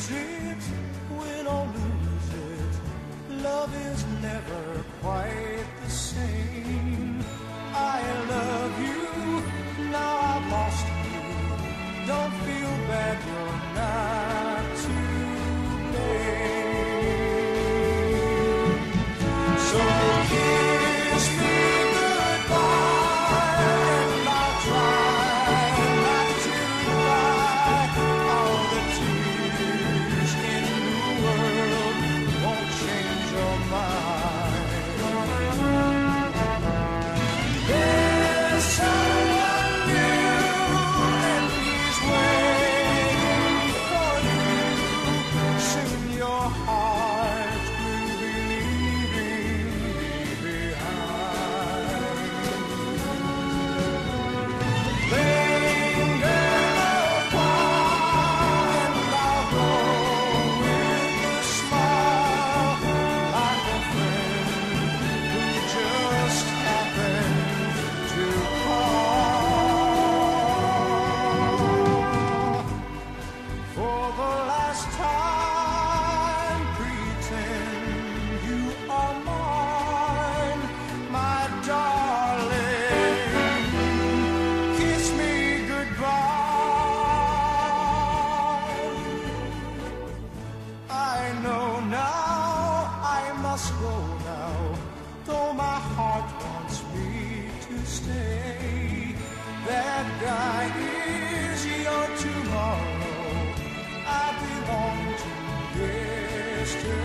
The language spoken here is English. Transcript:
lose it, win or lose it, love is never must go now, though my heart wants me to stay. That guy is your tomorrow. I belong to yesterday.